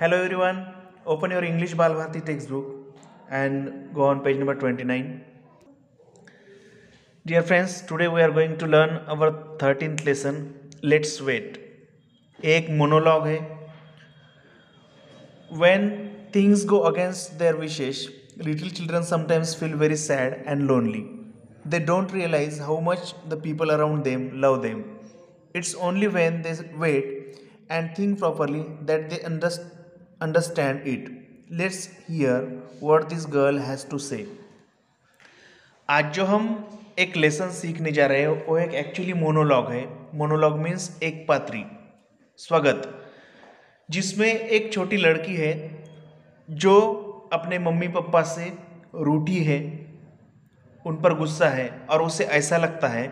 Hello everyone, open your English Balbharti textbook and go on page number 29. Dear friends, today we are going to learn our 13th lesson. Let's wait. एक monologue है When things go against their wishes, little children sometimes feel very sad and lonely. They don't realize how much the people around them love them. It's only when they wait and think properly that they understand understand it. Let's hear what this girl has to say. आज जो हम एक lesson सीखने जा रहे हैं, वो एक एक्चुअली मोनोलॉग है मोनोलॉग मीन्स एक पात्री स्वागत जिसमें एक छोटी लड़की है, जो अपने मम्मी पापा से रूठी है, उन पर गुस्सा है, और उसे ऐसा लगता है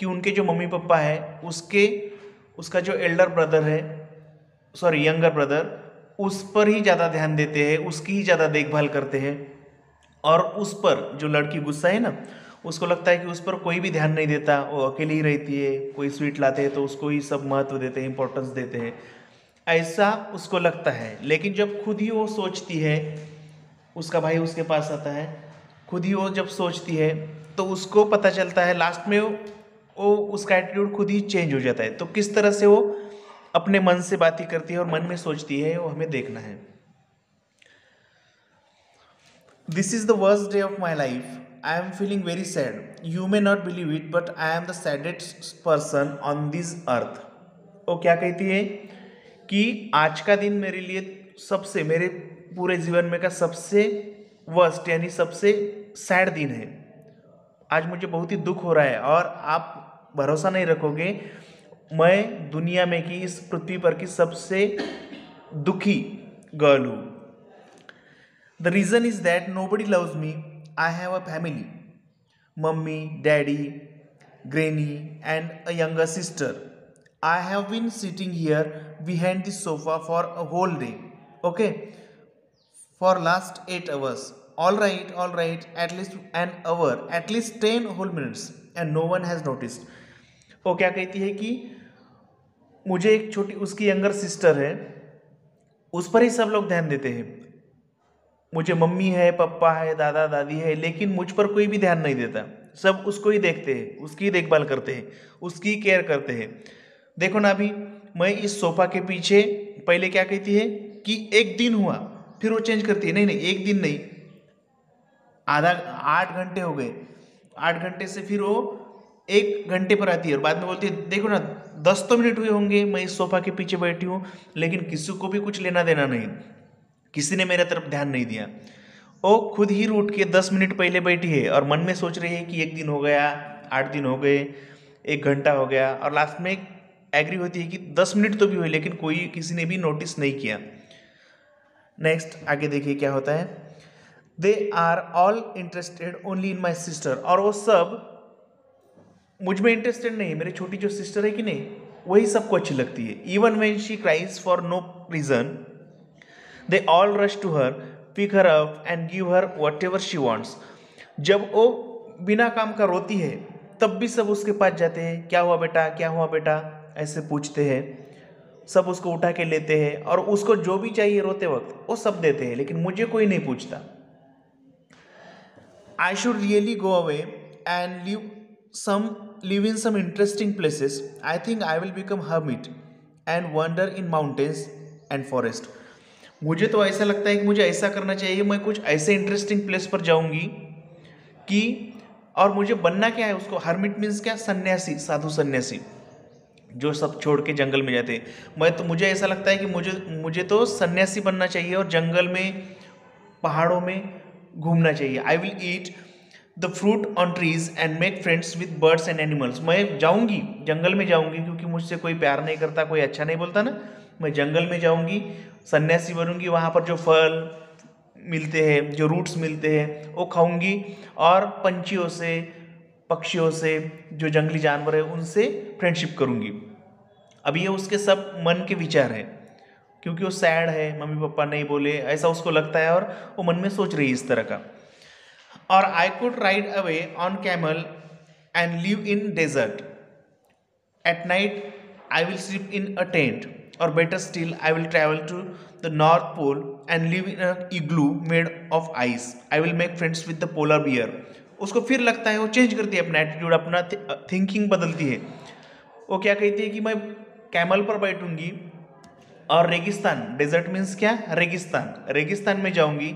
कि उनके जो मम्मी पापा है, उसके, उसका जो एल्डर ब्रदर है सॉरी यंगर ब्रदर उस पर ही ज़्यादा ध्यान देते हैं, उसकी ही ज़्यादा देखभाल करते हैं। और उस पर जो लड़की गुस्सा है ना, उसको लगता है कि उस पर कोई भी ध्यान नहीं देता, वो अकेली ही रहती है, कोई स्वीट लाते हैं तो उसको ही सब महत्व देते हैं इंपॉर्टेंस देते हैं। ऐसा उसको लगता है, लेकिन जब खुद ही वो सोचती है, उसका भाई उसके पास आता है, खुद ही वो जब सोचती है तो उसको पता चलता है लास्ट में वो उसका एटीट्यूड खुद ही चेंज हो जाता है। तो किस तरह से वो अपने मन से बातें करती है और मन में सोचती है, वो हमें देखना है। This is the worst day of my life I am feeling very sad you may not believe it but I am the saddest person on this earth वो क्या कहती है? कि आज का दिन मेरे लिए सबसे, मेरे पूरे जीवन में का सबसे वर्स्ट यानी सबसे सैड दिन है। आज मुझे बहुत ही दुख हो रहा है और आप भरोसा नहीं रखोगे मैं दुनिया में की इस पृथ्वी पर की सबसे दुखी गर्ल हूँ। The reason is that nobody loves me I have a family mummy daddy granny and a younger sister I have been sitting here behind this sofa for a whole day okay for last eight hours all right all right, at least an hour, at least 10 whole minutes, and no one वो क्या कहती है कि मुझे एक छोटी, उसकी younger sister है, उस पर ही सब लोग ध्यान देते हैं। मुझे मम्मी है पापा है, दादा, दादी है, लेकिन मुझ पर कोई भी ध्यान नहीं देता। सब उसको ही देखते हैं, उसकी देखभाल करते हैं, उसकी केयर करते हैं। देखो ना अभी मैं इस सोफा के पीछे पहले क्या कहती है कि एक दिन हुआ, फिर वो चेंज करती है। नहीं नहीं, एक दिन नहीं, आधा, आठ घंटे हो गए। आठ घंटे से फिर वो एक घंटे पर आती है और बाद में बोलती है, देखो ना, दस तो मिनट हुए होंगे, मैं इस सोफा के पीछे बैठी हूँ, लेकिन किसी को भी कुछ लेना देना नहीं। किसी ने मेरे तरफ़ ध्यान नहीं दिया। वो खुद ही रूट के दस मिनट पहले बैठी है और मन में सोच रही है कि एक दिन हो गया, आठ दिन हो गए, एक घंटा हो गया और लास्ट में एग्री होती है कि दस मिनट तो भी हुए, लेकिन कोई किसी ने भी नोटिस नहीं किया। नेक्स्ट, आगे देखिए क्या होता है। They are all interested only in my sister और वो सब मुझमें इंटरेस्टेड नहीं, मेरी छोटी जो सिस्टर है कि नहीं, वही सबको अच्छी लगती है। Even when she cries for no reason they all rush to her pick her up and give her whatever she wants जब वो बिना काम का रोती है, तब भी सब उसके पास जाते हैं, क्या हुआ बेटा? क्या हुआ बेटा? ऐसे पूछते हैं। सब उसको उठा के लेते हैं और उसको जो भी चाहिए रोते वक्त, वो सब देते हैं, लेकिन मुझे कोई नहीं पूछता। I should really go away and live some live in some interesting places, I think I will become hermit and wander in mountains and forest. मुझे तो ऐसा लगता है कि मुझे ऐसा करना चाहिए मैं कुछ ऐसे इंटरेस्टिंग प्लेस पर जाऊँगी कि और मुझे बनना क्या है उसको? हर्मिट मीन्स क्या? सन्यासी साधु सन्यासी जो सब छोड़ के जंगल में जाते हैं। मैं तो मुझे ऐसा लगता है कि मुझे मुझे तो सन्यासी बनना चाहिए और जंगल में पहाड़ों में घूमना चाहिए। I will eat the fruit on trees and make friends with birds and animals मैं जाऊँगी, जंगल में जाऊँगी क्योंकि मुझसे कोई प्यार नहीं करता, कोई अच्छा नहीं बोलता ना। मैं जंगल में जाऊँगी, सन्यासी बनूँगी, वहाँ पर जो फल मिलते हैं, जो रूट्स मिलते हैं, वो खाऊँगी और पंछियों से, पक्षियों से, जो जंगली जानवर है, उनसे फ्रेंडशिप करूँगी। अब ये उसके सब मन के विचार है, क्योंकि वो सैड है मम्मी पापा नहीं बोले, ऐसा उसको लगता है और वो मन में सोच रही है इस तरह का। Or I could ride away on camel and live in desert. At night I will sleep in a tent. or better still, I will travel to the North Pole and live in an igloo made of ice. I will make friends with the polar bear. उसको फिर लगता है वो change करती है अपना attitude अपना thinking बदलती है वो क्या कहती है कि मैं कैमल पर बैठूँगी और रेगिस्तान डेजर्ट मीन्स क्या रेगिस्तान रेगिस्तान में जाऊँगी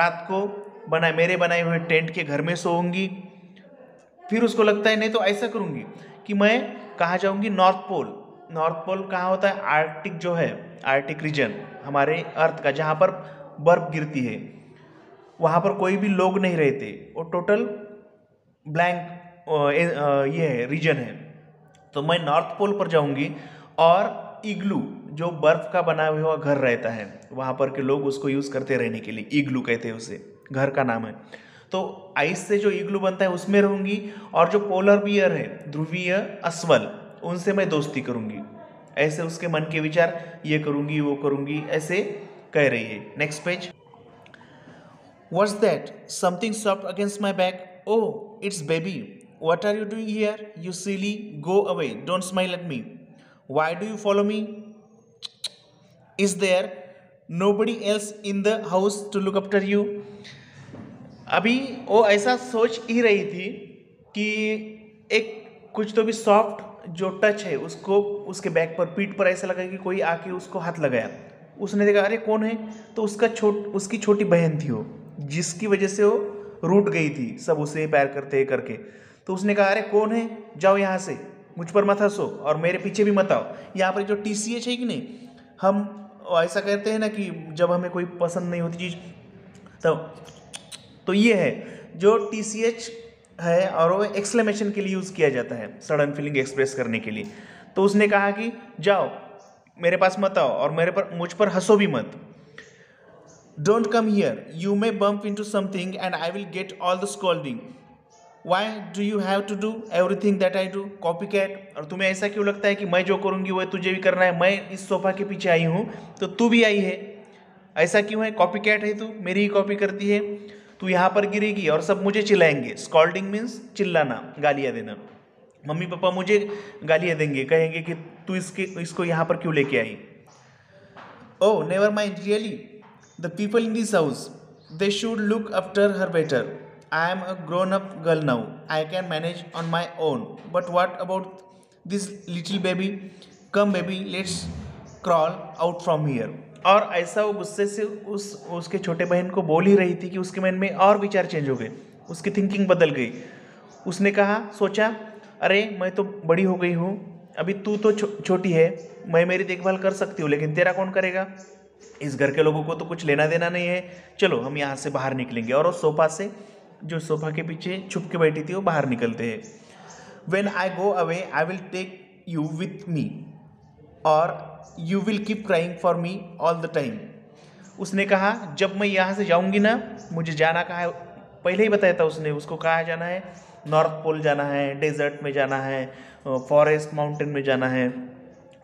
रात को बना मेरे बनाए हुए टेंट के घर में सोऊँगी। फिर उसको लगता है, नहीं तो ऐसा करूँगी कि मैं कहाँ जाऊँगी? North pole. नॉर्थ पोल कहाँ होता है? आर्टिक जो है आर्टिक रीजन हमारे अर्थ का, जहाँ पर बर्फ़ गिरती है। वहाँ पर कोई भी लोग नहीं रहते। वो टोटल ब्लैंक ये है, रीजन है। तो मैं नॉर्थ पोल पर जाऊँगी और इग्लू, जो बर्फ़ का बना हुआ घर रहता है, वहाँ पर के लोग उसको यूज़ करते रहने के लिए, इग्लू कहते हैं उसे। घर का नाम है। तो आइस से जो इग्लू बनता है, उसमें रहूँगी और जो पोलर बियर है, ध्रुवीय अस्वल, उनसे मैं दोस्ती करूँगी। ऐसे उसके मन के विचार, ये करूँगी, वो करूँगी, ऐसे कह रही है। Next page what's that something soft against my back oh it's baby what are you doing here you silly go away don't smile at me why do you follow me is there body else in the house to look after you अभी वो ऐसा सोच ही रही थी कि एक कुछ तो भी सॉफ्ट जो टच है, उसको उसके बैक पर, पीठ पर ऐसा लगा कि कोई आके उसको हाथ लगाया। उसने देखा, अरे, कौन है? तो उसका छोट, उसकी छोटी बहन थी वो, जिसकी वजह से वो रूट गई थी, सब उसे प्यार करते करके। तो उसने कहा, अरे, कौन है? जाओ यहाँ से, मुझ पर मत हंसो और मेरे पीछे भी मत आओ। यहाँ पर जो टी सी एच है कि नहीं, हम ऐसा कहते हैं ना कि जब हमें कोई पसंद नहीं होती चीज़, तब तो ये है, जो टी सी एच है और वो एक्सलेमेशन के लिए यूज़ किया जाता है सडन फीलिंग एक्सप्रेस करने के लिए। तो उसने कहा कि, जाओ, मेरे पास मत आओ और मेरे पर, मुझ पर हंसो भी मत। Don't come here you may bump into something and I will get all the scolding why do you have to do everything that I do copy cat और तुम्हें ऐसा क्यों लगता है कि मैं जो करूँगी वह तुझे भी करना है? मैं इस सोफा के पीछे आई हूँ तो तू भी आई है। ऐसा क्यों है? कॉपी कैट है तू, मेरी ही कॉपी करती है। तू यहाँ पर गिरेगी और सब मुझे चिल्लाएँगे। स्कॉल्डिंग मीन्स चिल्लाना, गालियाँ देना। मम्मी पापा मुझे गालियाँ देंगे, कहेंगे कि तू इसके, इसको यहाँ पर क्यों लेके आई? ओ never mind really the people in this house they should look after her better I am a grown up girl now I can manage on my own but what about this little baby come baby let's crawl out from here और ऐसा वो गुस्से से उस उसके छोटे बहन को बोल ही रही थी कि उसके मन में और विचार चेंज हो गए। उसकी थिंकिंग बदल गई। उसने कहा सोचा अरे मैं तो बड़ी हो गई हूँ। अभी तू तो छो, छोटी है। मैं मेरी देखभाल कर सकती हूँ लेकिन तेरा कौन करेगा? इस घर के लोगों को तो कुछ लेना देना नहीं है। चलो हम यहाँ से बाहर निकलेंगे। और उस सोफा से जो सोफा के पीछे छुप के बैठी थी, वो बाहर निकलते हैं। When I go away I will take you with me और you will keep crying for me all the time उसने कहा, जब मैं यहाँ से जाऊँगी ना, मुझे जाना कहा है? पहले ही बताया था उसने, उसको कहा जाना है? नॉर्थ पोल जाना है डेजर्ट में जाना है फॉरेस्ट माउंटेन में जाना है।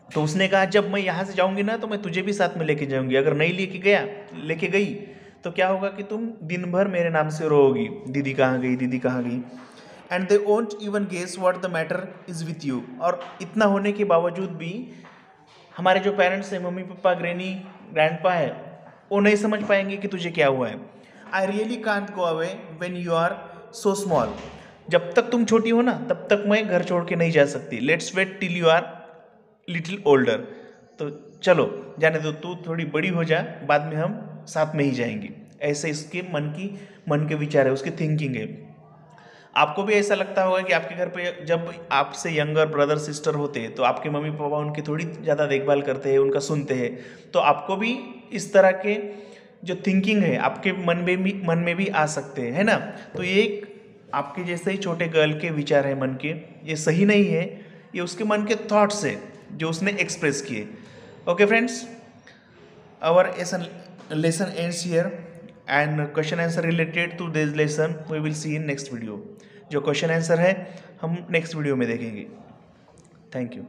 तो उसने कहा, जब मैं यहाँ से जाऊँगी ना तो मैं तुझे भी साथ में लेके जाऊँगी। अगर नहीं लेके गया, लेके गई तो क्या होगा कि तुम दिन भर मेरे नाम से रोगी दीदी कहाँ गई, दीदी कहाँ गई? And they won't even guess what the matter is with you और इतना होने के बावजूद भी हमारे जो पेरेंट्स हैं, मम्मी, पापा ग्रैनी ग्रैंड है, वो नहीं समझ पाएँगे कि तुझे क्या हुआ है। I really can't go away when you are so small जब तक तुम छोटी हो ना, तब तक मैं घर छोड़ के नहीं जा सकती। Let's wait till you are little older तो चलो, जाने दो, तू थोड़ी बड़ी हो जा, बाद में हम साथ में ही जाएँगे। ऐसे इसके मन की, मन के विचार है, उसकी थिंकिंग है। आपको भी ऐसा लगता होगा कि आपके घर पे जब आपसे यंगर ब्रदर सिस्टर होते हैं तो आपके मम्मी पापा उनकी थोड़ी ज़्यादा देखभाल करते हैं, उनका सुनते हैं। तो आपको भी इस तरह के जो थिंकिंग है, आपके मन में भी, मन में भी आ सकते हैं, है ना? तो ये एक आपके जैसे ही छोटे गर्ल के विचार है मन के, ये सही नहीं है, ये उसके मन के थॉट्स है, जो उसने एक्सप्रेस किए। Okay friends our lesson ends here and question answer related to this lesson we will see in next video जो क्वेश्चन आंसर है, हम नेक्स्ट वीडियो में देखेंगे. Thank you